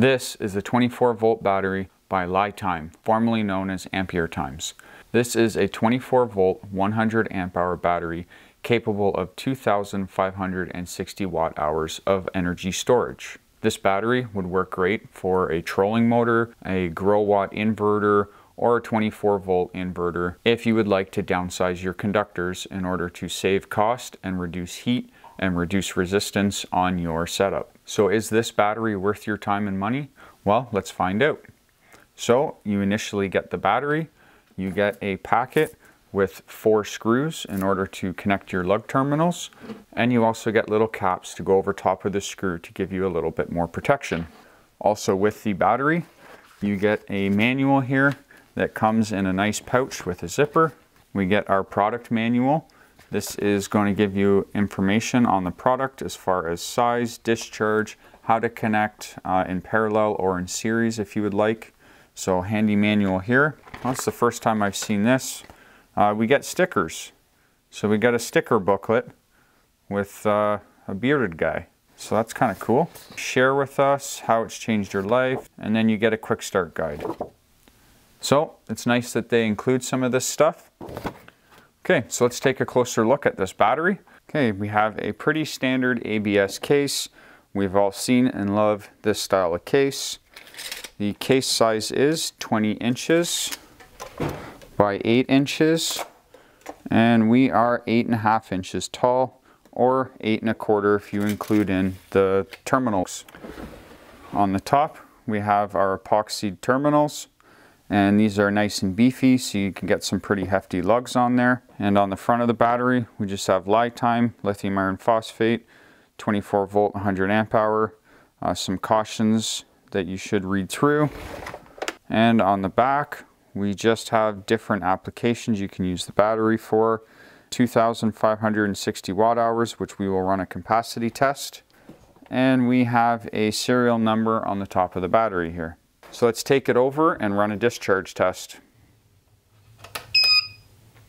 This is a 24 volt battery by LiTime, formerly known as Ampere Times. This is a 24 volt 100 amp hour battery capable of 2,560 watt hours of energy storage. This battery would work great for a trolling motor, a Growatt inverter, or a 24 volt inverter if you would like to downsize your conductors in order to save cost and reduce heat and reduce resistance on your setup. So is this battery worth your time and money? Well, let's find out. So you initially get the battery, you get a packet with four screws in order to connect your lug terminals, and you also get little caps to go over top of the screw to give you a little bit more protection. Also with the battery, you get a manual here that comes in a nice pouch with a zipper. We get our product manual. This is going to give you information on the product as far as size, discharge, how to connect uh, in parallel or in series if you would like. So handy manual here. That's the first time I've seen this. Uh, we get stickers. So we got a sticker booklet with uh, a bearded guy. So that's kind of cool. Share with us how it's changed your life, and then you get a quick start guide. So it's nice that they include some of this stuff. Okay, so let's take a closer look at this battery. Okay, we have a pretty standard ABS case. We've all seen and love this style of case. The case size is 20 inches by 8 inches and we are 8.5 inches tall or 8 and a quarter if you include in the terminals. On the top we have our epoxy terminals and these are nice and beefy so you can get some pretty hefty lugs on there. And on the front of the battery we just have LiTime, lithium iron phosphate, 24 volt 100 amp hour, uh, some cautions that you should read through. And on the back, we just have different applications you can use the battery for. 2,560 watt hours, which we will run a capacity test. And we have a serial number on the top of the battery here. So let's take it over and run a discharge test.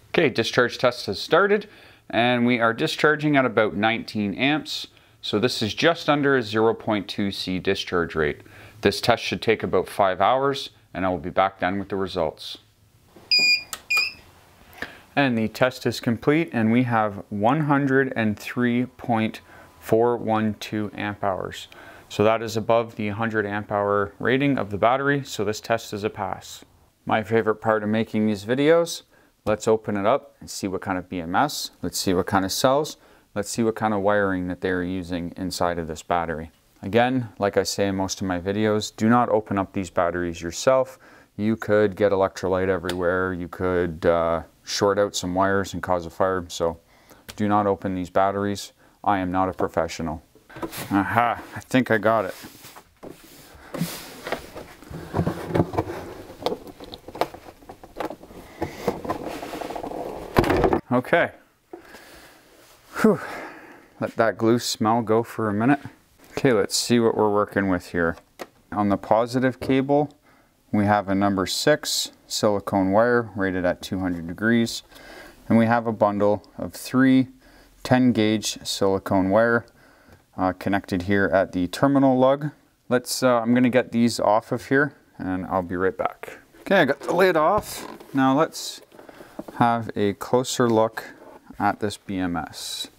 Okay, discharge test has started and we are discharging at about 19 amps. So this is just under a 0.2 C discharge rate. This test should take about five hours and I will be back then with the results. And the test is complete and we have 103.412 amp hours. So that is above the 100 amp hour rating of the battery, so this test is a pass. My favorite part of making these videos, let's open it up and see what kind of BMS, let's see what kind of cells, let's see what kind of wiring that they're using inside of this battery. Again, like I say in most of my videos, do not open up these batteries yourself. You could get electrolyte everywhere. You could uh, short out some wires and cause a fire. So do not open these batteries. I am not a professional. Aha, I think I got it. Okay. Whew. Let that glue smell go for a minute. Okay, let's see what we're working with here. On the positive cable, we have a number six silicone wire rated at 200 degrees. And we have a bundle of three 10 gauge silicone wire uh, connected here at the terminal lug. Let's, uh, I'm gonna get these off of here and I'll be right back. Okay, I got the lid off. Now let's have a closer look at this BMS.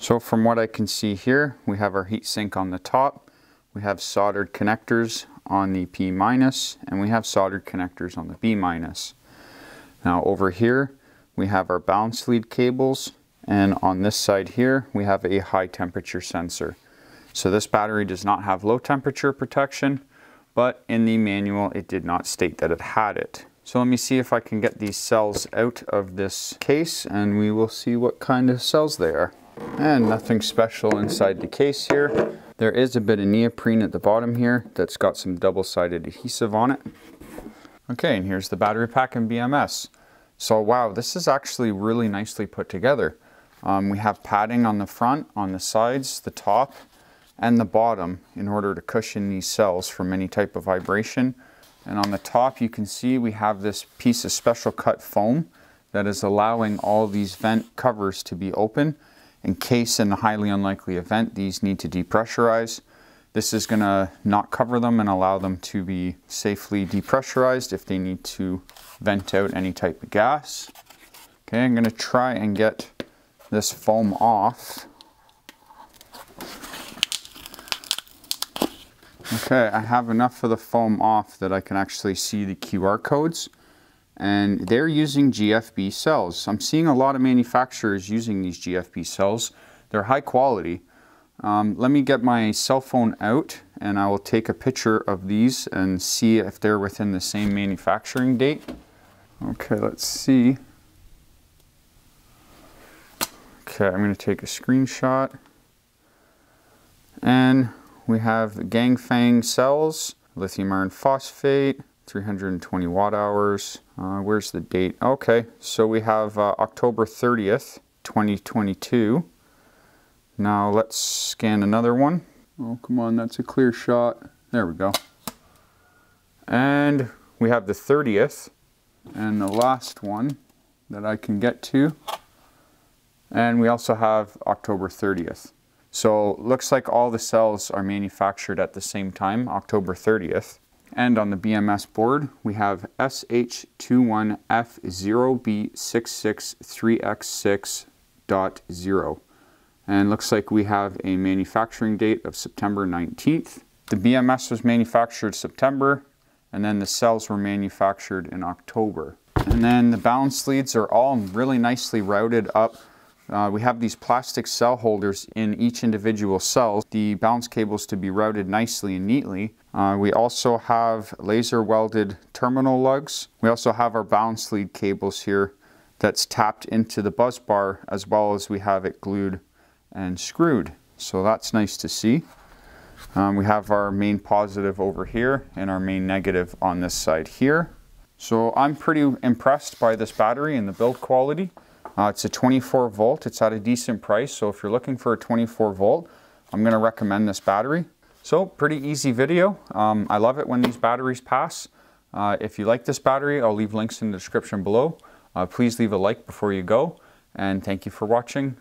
So from what I can see here, we have our heatsink on the top. We have soldered connectors on the P minus, and we have soldered connectors on the B minus. Now over here, we have our balance lead cables, and on this side here, we have a high temperature sensor. So this battery does not have low temperature protection, but in the manual, it did not state that it had it. So let me see if I can get these cells out of this case and we will see what kind of cells they are. And nothing special inside the case here. There is a bit of neoprene at the bottom here that's got some double-sided adhesive on it. Okay, and here's the battery pack and BMS. So wow, this is actually really nicely put together. Um, we have padding on the front, on the sides, the top, and the bottom in order to cushion these cells from any type of vibration. And on the top you can see we have this piece of special cut foam that is allowing all these vent covers to be open in case in a highly unlikely event these need to depressurize, This is gonna not cover them and allow them to be safely depressurized if they need to vent out any type of gas. Okay, I'm gonna try and get this foam off. Okay, I have enough of the foam off that I can actually see the QR codes and they're using GFB cells. I'm seeing a lot of manufacturers using these GFB cells. They're high quality. Um, let me get my cell phone out and I will take a picture of these and see if they're within the same manufacturing date. Okay, let's see. Okay, I'm going to take a screenshot. And we have Ganfeng cells, lithium iron phosphate, 320 watt hours. Uh, where's the date? Okay, so we have uh, October 30th, 2022. Now let's scan another one. Oh, come on, that's a clear shot. There we go. And we have the 30th and the last one that I can get to. And we also have October 30th. So looks like all the cells are manufactured at the same time, October 30th. And on the BMS board, we have SH21F0B663X6.0. And looks like we have a manufacturing date of September 19th. The BMS was manufactured September, and then the cells were manufactured in October. And then the balance leads are all really nicely routed up uh, we have these plastic cell holders in each individual cell. The balance cables to be routed nicely and neatly. Uh, we also have laser welded terminal lugs. We also have our balance lead cables here that's tapped into the bus bar as well as we have it glued and screwed. So that's nice to see. Um, we have our main positive over here and our main negative on this side here. So I'm pretty impressed by this battery and the build quality. Uh, it's a 24 volt. It's at a decent price. So if you're looking for a 24 volt, I'm going to recommend this battery. So pretty easy video. Um, I love it when these batteries pass. Uh, if you like this battery, I'll leave links in the description below. Uh, please leave a like before you go. And thank you for watching.